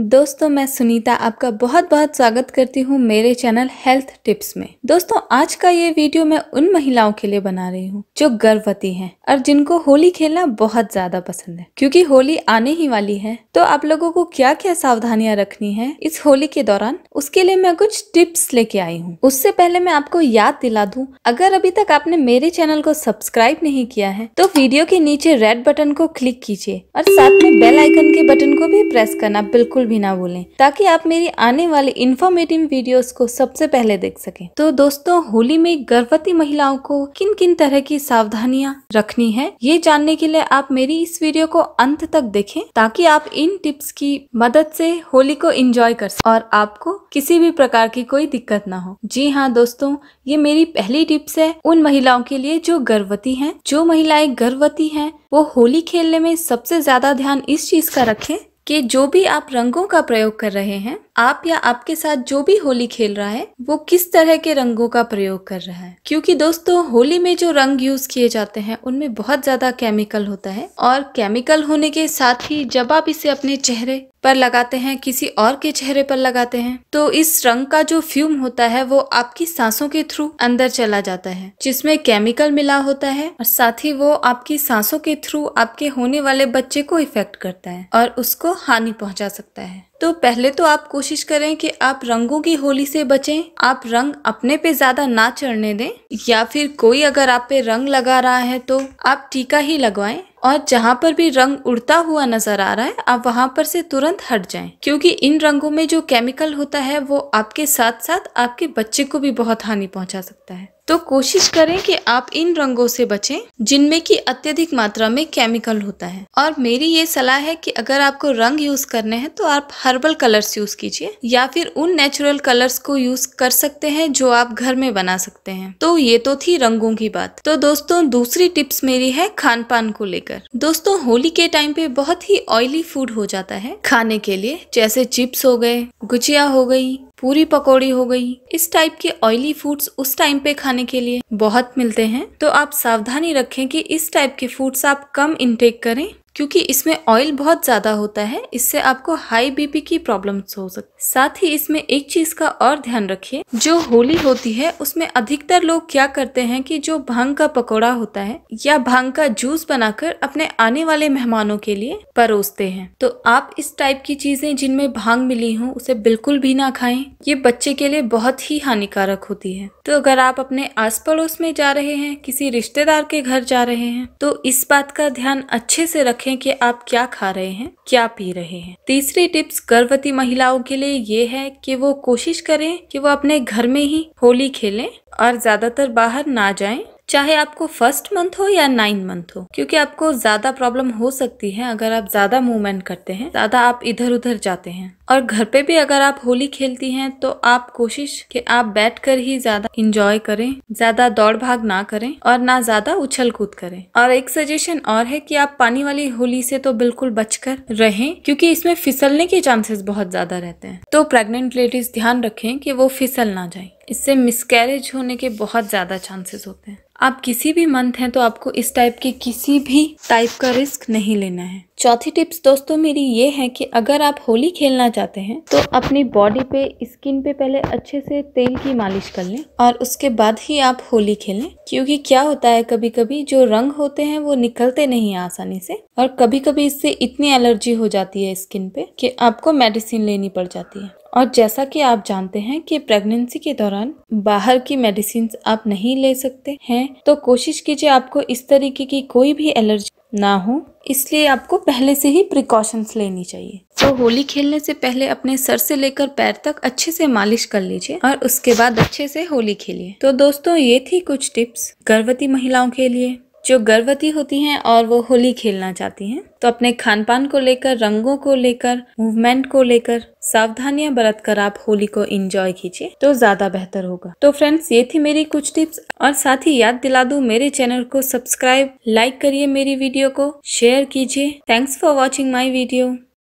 दोस्तों, मैं सुनीता आपका बहुत बहुत स्वागत करती हूँ मेरे चैनल हेल्थ टिप्स में। दोस्तों, आज का ये वीडियो मैं उन महिलाओं के लिए बना रही हूँ जो गर्भवती हैं और जिनको होली खेलना बहुत ज़्यादा पसंद है। क्योंकि होली आने ही वाली है तो आप लोगों को क्या क्या सावधानियाँ रखनी है इस होली के दौरान, उसके लिए मैं कुछ टिप्स लेके आई हूँ। उससे पहले मैं आपको याद दिला दूँ, अगर अभी तक आपने मेरे चैनल को सब्सक्राइब नहीं किया है तो वीडियो के नीचे रेड बटन को क्लिक कीजिए और साथ में बेल आइकन के बटन को भी प्रेस करना बिल्कुल भी ना भूलें, ताकि आप मेरी आने वाली इन्फॉर्मेटिव वीडियोस को सबसे पहले देख सकें। तो दोस्तों, होली में गर्भवती महिलाओं को किन किन तरह की सावधानियाँ रखनी है, ये जानने के लिए आप मेरी इस वीडियो को अंत तक देखें, ताकि आप इन टिप्स की मदद से होली को एंजॉय कर सकें और आपको किसी भी प्रकार की कोई दिक्कत ना हो। जी हाँ दोस्तों, ये मेरी पहली टिप्स है उन महिलाओं के लिए जो गर्भवती हैं। जो महिलाएँ गर्भवती हैं, वो होली खेलने में सबसे ज़्यादा ध्यान इस चीज़ का रखें कि जो भी आप रंगों का प्रयोग कर रहे हैं आप या आपके साथ जो भी होली खेल रहा है, वो किस तरह के रंगों का प्रयोग कर रहा है? क्योंकि दोस्तों, होली में जो रंग यूज़ किए जाते हैं, उनमें बहुत ज़्यादा केमिकल होता है और केमिकल होने के साथ ही जब आप इसे अपने चेहरे पर लगाते हैं, किसी और के चेहरे पर लगाते हैं तो इस रंग का जो फ्यूम होता है, वो आपकी सांसों के थ्रू अंदर चला जाता है, जिसमें केमिकल मिला होता है और साथ ही वो आपकी सांसों के थ्रू आपके होने वाले बच्चे को इफ़ेक्ट करता है और उसको हानि पहुँचा सकता है। तो पहले तो आप कोशिश करें कि आप रंगों की होली से बचें। आप रंग अपने पे ज़्यादा ना चढ़ने दें, या फिर कोई अगर आप पे रंग लगा रहा है तो आप टीका ही लगवाएँ। और जहाँ पर भी रंग उड़ता हुआ नज़र आ रहा है, आप वहाँ पर से तुरंत हट जाएँ। क्योंकि इन रंगों में जो केमिकल होता है, वो आपके साथ साथ आपके बच्चे को भी बहुत हानि पहुँचा सकता है। तो कोशिश करें कि आप इन रंगों से बचें, जिनमें की अत्यधिक मात्रा में केमिकल होता है। और मेरी ये सलाह है कि अगर आपको रंग यूज़ करने हैं तो आप हर्बल कलर्स यूज़ कीजिए, या फिर उन नेचुरल कलर्स को यूज़ कर सकते हैं, जो आप घर में बना सकते हैं। तो ये तो थी रंगों की बात। तो दोस्तों, दूसरी टिप्स मेरी है खान पान को लेकर। दोस्तों, होली के टाइम पे बहुत ही ऑयली फ़ूड हो जाता है खाने के लिए, जैसे चिप्स हो गए, गुजिया हो गई पूरी पकौड़ी हो गई। इस टाइप के ऑयली फूड्स उस टाइम पे खाने के लिए बहुत मिलते हैं। तो आप सावधानी रखें कि इस टाइप के फूड्स आप कम इनटेक करें। क्योंकि इसमें ऑयल बहुत ज़्यादा होता है, इससे आपको हाई बीपी की प्रॉब्लम्स हो सकती है। साथ ही इसमें एक चीज़ का और ध्यान रखिए, जो होली होती है, उसमें अधिकतर लोग क्या करते हैं कि जो भाँग का पकौड़ा होता है, या भाँग का जूस बनाकर अपने आने वाले मेहमानों के लिए परोसते हैं। तो आप इस टाइप की चीज़ें जिनमें भाँग मिली हो, उसे बिल्कुल भी ना खाएँ। ये बच्चे के लिए बहुत ही हानिकारक होती है। तो अगर आप अपने आस पड़ोस में जा रहे हैं, किसी रिश्तेदार के घर जा रहे हैं तो इस बात का ध्यान अच्छे से रखें रखें कि आप क्या खा रहे हैं, क्या पी रहे हैं। तीसरी टिप्स गर्भवती महिलाओं के लिए ये है कि वो कोशिश करें कि वो अपने घर में ही होली खेलें और ज़्यादातर बाहर ना जाएँ। चाहे आपको फ़र्स्ट मंथ हो या नाइन मंथ हो, क्योंकि आपको ज़्यादा प्रॉब्लम हो सकती है अगर आप ज़्यादा मूवमेंट करते हैं, ज़्यादा आप इधर उधर जाते हैं। और घर पे भी अगर आप होली खेलती हैं तो आप कोशिश कि आप बैठ कर ही ज़्यादा इंजॉय करें, ज़्यादा दौड़ भाग ना करें और ना ज़्यादा उछल कूद करें। और एक सजेशन और है कि आप पानी वाली होली से तो बिल्कुल बचकर रहें, क्योंकि इसमें फिसलने के चांसेस बहुत ज़्यादा रहते हैं। तो प्रेग्नेंट लेडीज़ ध्यान रखें कि वो फिसल ना जाए। इससे मिसकैरेज होने के बहुत ज़्यादा चांसेस होते हैं। आप किसी भी मंथ हैं तो आपको इस टाइप के किसी भी टाइप का रिस्क नहीं लेना है। चौथी टिप्स दोस्तों मेरी ये है कि अगर आप होली खेलना चाहते हैं तो अपनी बॉडी पे, स्किन पे पहले अच्छे से तेल की मालिश कर लें और उसके बाद ही आप होली खेलें क्योंकि क्या होता है कभी कभी जो रंग होते हैं वो निकलते नहीं आसानी से और कभी कभी इससे इतनी एलर्जी हो जाती है स्किन पे कि आपको मेडिसिन लेनी पड़ जाती है। और जैसा कि आप जानते हैं कि प्रेगनेंसी के दौरान बाहर की मेडिसिन आप नहीं ले सकते हैं तो कोशिश कीजिए आपको इस तरीके की कोई भी एलर्जी ना हो, इसलिए आपको पहले से ही प्रिकॉशंस लेनी चाहिए। तो होली खेलने से पहले अपने सर से लेकर पैर तक अच्छे से मालिश कर लीजिए और उसके बाद अच्छे से होली खेलिए। तो दोस्तों, ये थी कुछ टिप्स गर्भवती महिलाओं के लिए। जो गर्भवती होती हैं और वो होली खेलना चाहती हैं तो अपने खान पान को लेकर, रंगों को लेकर मूवमेंट को लेकर, सावधानियाँ बरत कर आप होली को एंजॉय कीजिए तो ज़्यादा बेहतर होगा। तो फ्रेंड्स ये थी मेरी कुछ टिप्स और साथ ही याद दिला दू, मेरे चैनल को सब्सक्राइब लाइक करिए मेरी वीडियो को शेयर कीजिए। Thanks for watching my video